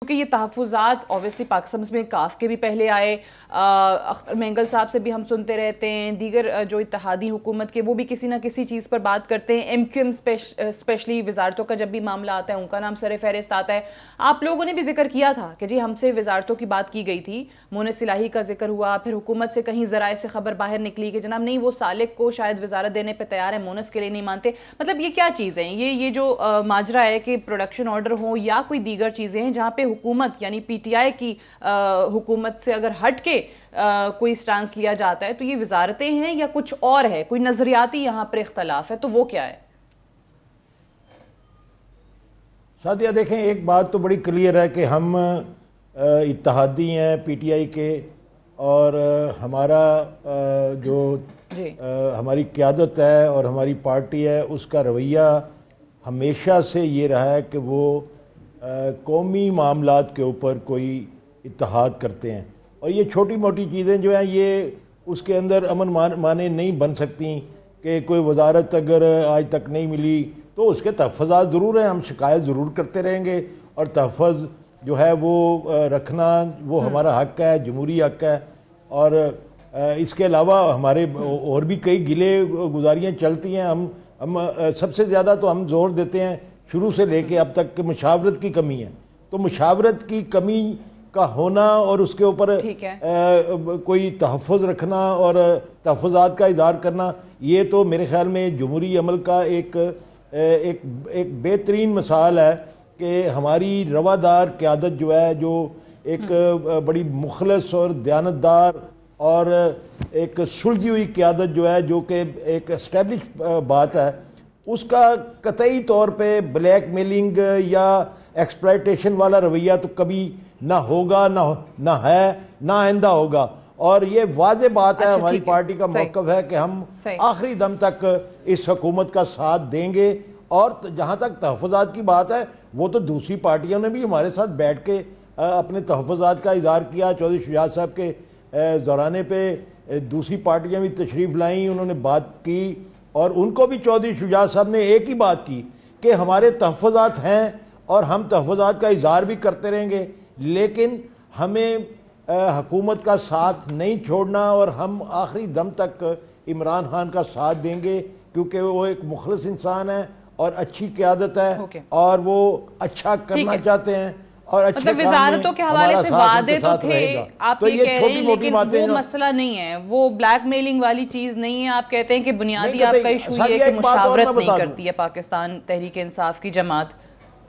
کیونکہ یہ تحفظات اوبیسلی پاکستان میں کاف کے بھی پہلے آئے اختر مینگل صاحب سے بھی ہم سنتے رہتے ہیں، دیگر جو اتحادی حکومت کے وہ بھی کسی نہ کسی چیز پر بات کرتے ہیں۔ ایم کیو ایم اسپیشلی وزارتوں کا جب بھی معاملہ آتا ہے، ان کا نام سر فہرست آتا ہے۔ آپ لوگوں نے بھی ذکر کیا تھا کہ جی ہم سے وزارتوں کی بات کی گئی تھی، مونس الہی کا ذکر ہوا، پھر حکومت سے کہیں ذرائع سے خبر باہر نکلی کہ جناب نہیں، وہ سالک کو شاید وزارت دینے پہ تیار ہے، مونس کے لیے نہیں مانتے۔ مطلب یہ کیا چیز ہیں؟ یہ یہ جو ماجرا ہے کہ پروڈکشن آرڈر ہوں یا کوئی دیگر چیزیں ہیں جہاں پہ حکومت یعنی پی ٹی آئی کی حکومت سے اگر ہٹ کے کوئی سٹانس لیا جاتا ہے تو یہ وزارتیں ہیں یا کچھ اور ہے کوئی نظریاتی یہاں پر اختلاف ہے تو وہ کیا ہے ساتھیہ دیکھیں ایک بات تو بڑی کلیئر ہے کہ ہم اتحادی ہیں پی ٹی آئی کے اور ہمارا جو جی۔ ہماری قیادت ہے اور ہماری پارٹی ہے اس کا رویہ ہمیشہ سے یہ رہا ہے کہ وہ قومی معاملات کے اوپر کوئی اتحاد کرتے ہیں۔ اور یہ چھوٹی موٹی چیزیں جو ہیں، یہ اس کے اندر امن مانے نہیں بن سکتی کہ کوئی وزارت اگر آج تک نہیں ملی تو اس کے تحفظات ضرور ہیں۔ ہم شکایت ضرور کرتے رہیں گے اور تحفظ جو ہے وہ رکھنا وہ ہمارا حق ہے، جمہوری حق ہے۔ اور اس کے علاوہ ہمارے اور بھی کئی گلے گزاریاں چلتی ہیں۔ ہم ہم سب سے زیادہ تو ہم زور دیتے ہیں شروع سے لے کے اب تک کہ مشاورت کی کمی ہے۔ تو مشاورت کی کمی کا ہونا اور اس کے اوپر کوئی تحفظ رکھنا اور تحفظات کا اظہار کرنا یہ تو میرے خیال میں جمہوری عمل کا ایک ایک ایک بہترین مثال ہے کہ ہماری روادار قیادت جو ہے جو ایک بڑی مخلص اور دیانتدار اور ایک سلجھی ہوئی قیادت جو ہے جو کہ ایک اسٹیبلش بات ہے۔ اس کا قطعی طور پہ بلیک میلنگ یا ایکسپلائٹیشن والا رویہ تو کبھی نہ ہوگا نہ ہے نہ آئندہ ہوگا۔ اور یہ واضح بات ہے اچھا، ہماری پارٹی کا موقف ہے کہ ہم آخری دم تک اس حکومت کا ساتھ دیں گے۔ اور جہاں تک تحفظات کی بات ہے وہ تو دوسری پارٹیوں نے بھی ہمارے ساتھ بیٹھ کے اپنے تحفظات کا اظہار کیا۔ چودھری شجاعت صاحب کے زورانے پہ دوسری پارٹیاں بھی تشریف لائیں انہوں نے بات کی۔ اور ان کو بھی چودھری شجاعت صاحب نے ایک ہی بات کی کہ ہمارے تحفظات ہیں اور ہم تحفظات کا اظہار بھی کرتے رہیں گے لیکن ہمیں حکومت کا ساتھ نہیں چھوڑنا اور ہم آخری دم تک عمران خان کا ساتھ دیں گے کیونکہ وہ ایک مخلص انسان ہے اور اچھی قیادت ہے اور وہ اچھا کرنا چاہتے ہیں۔ اور اچھے مطلب وزارتوں کے حوالے سے وعدے تو تھے آپ یہ کہہ رہے ہیں لیکن وہ مسئلہ نہیں ہے وہ بلیک میلنگ والی چیز نہیں ہے۔ آپ کہتے ہیں کہ بنیادی آپ کا ایشو یہ کہ مشاورت نہیں کرتی ہے پاکستان تحریک انصاف کی جماعت۔